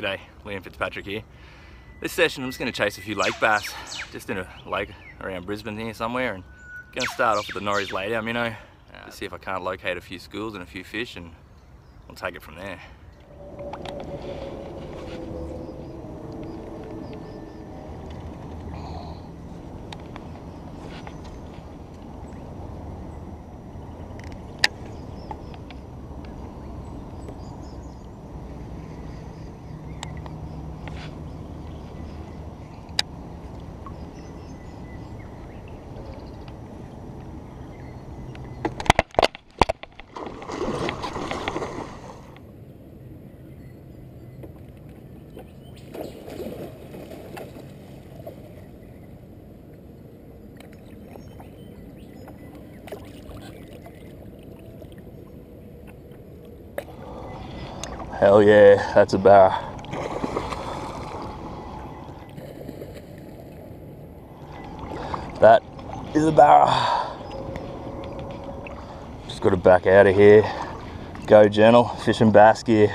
G'day, Liam Fitzpatrick here. This session I'm just going to chase a few lake bass, just in a lake around Brisbane here somewhere and going to start off with the Nories laydown minnow, uh, to see if I can't locate a few schools and a few fish and we'll take it from there. Hell yeah, that's a bar. That is a bar. Just got to back out of here. Go gentle, fishing bass gear.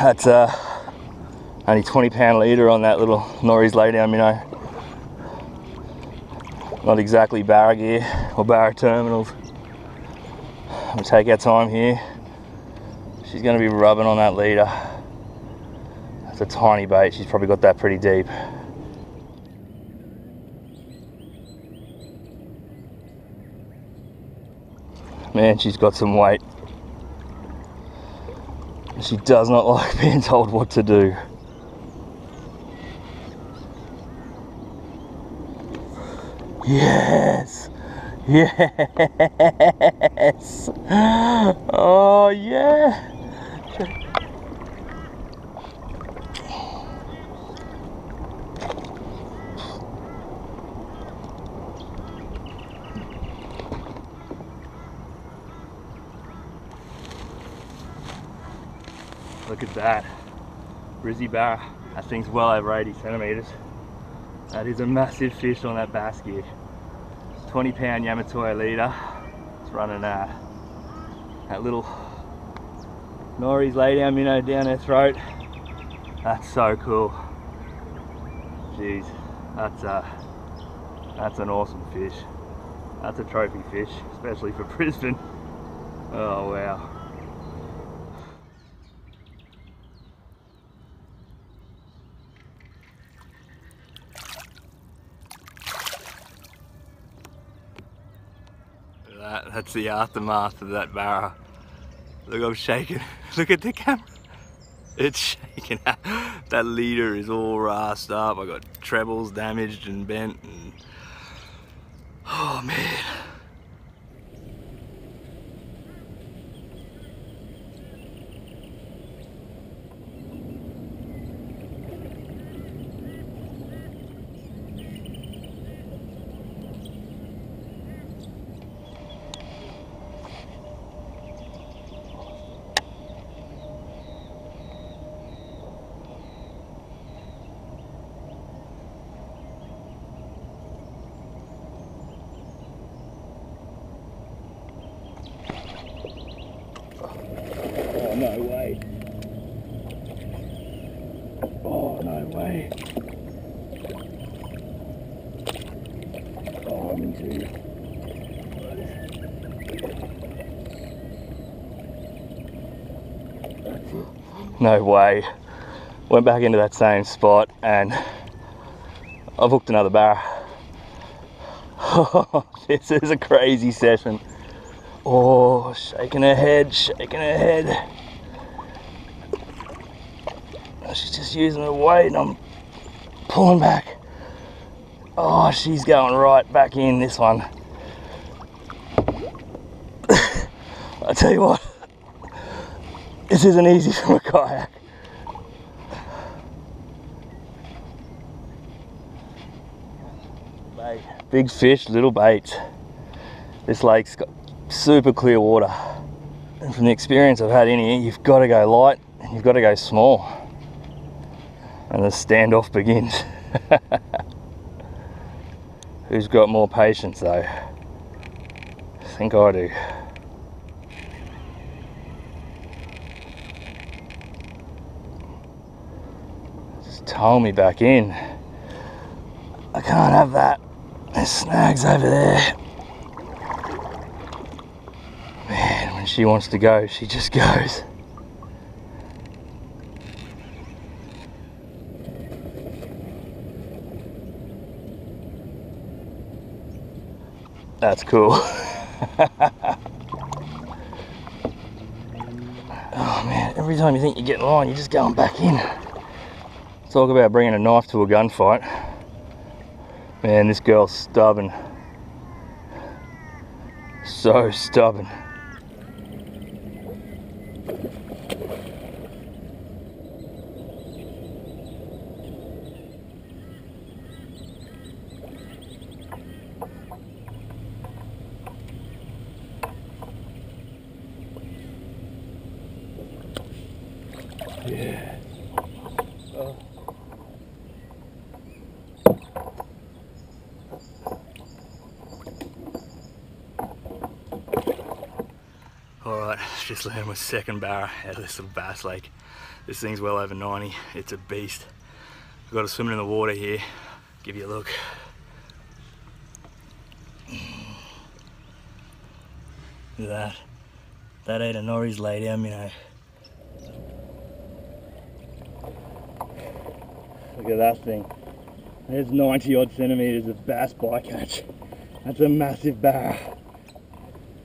That's uh, only 20 pound leader on that little Nories laydown you know Not exactly barra gear or barra terminals. We'll take our time here. She's to be rubbing on that leader. That's a tiny bait. She's probably got that pretty deep. Man, she's got some weight. She does not like being told what to do. Yes! Yes! Oh, yeah! Look at that. Brizzy bar. That thing's well over 80 centimeters. That is a massive fish on that bass gear. 20 pound Yamato leader. It's running uh, that little Nories laydown minnow down her throat. That's so cool. Jeez, that's uh, that's an awesome fish. That's a trophy fish, especially for Brisbane. Oh wow. That, that's the aftermath of that barra. Look, I'm shaking. Look at the camera. It's shaking out. That leader is all rasped up. I got trebles damaged and bent. And... Oh man. No way. Oh, no way. Oh, I'm No way. Went back into that same spot and I've hooked another bar. this is a crazy session. Oh, shaking her head, shaking her head. Oh, she's just using her weight and I'm pulling back. Oh, she's going right back in this one. I tell you what, this isn't easy from a kayak. Bait. Big fish, little baits. This lake's got super clear water. And from the experience I've had in here, you've got to go light and you've got to go small. And the standoff begins. Who's got more patience though? I think I do. Just told me back in. I can't have that. There's snags over there. Man, when she wants to go, she just goes. That's cool. oh man, every time you think you get line, you're just going back in. Talk about bringing a knife to a gunfight. Man, this girl's stubborn. So stubborn. Yeah. Oh. Alright, just landed my second barra out of this little bass lake. This thing's well over 90, it's a beast. I've got to swim in the water here, give you a look. Look at that. That ate a Nories lay down, you know. Look at that thing. There's 90 odd centimeters of bass bycatch. That's a massive bar.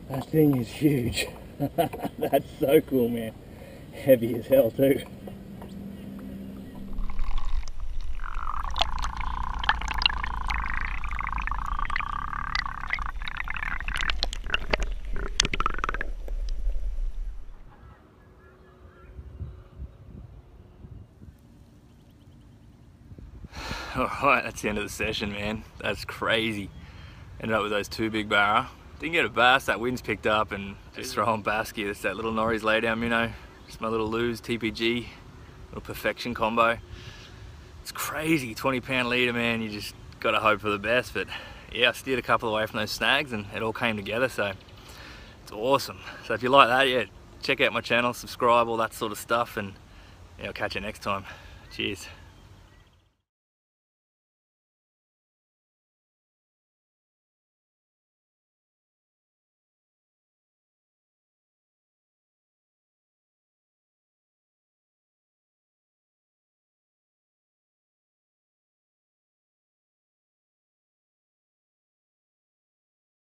That thing is huge. That's so cool, man. Heavy as hell too. Alright, that's the end of the session, man. That's crazy. Ended up with those two big barra. Didn't get a bass, that wind's picked up and just throwing basket. It's that little Nories laydown minnow. Just my little lose TPG, little perfection combo. It's crazy, 20 pound leader, man. You just gotta hope for the best. But yeah, I steered a couple away from those snags and it all came together, so it's awesome. So if you like that, yeah, check out my channel, subscribe, all that sort of stuff, and yeah, I'll catch you next time. Cheers.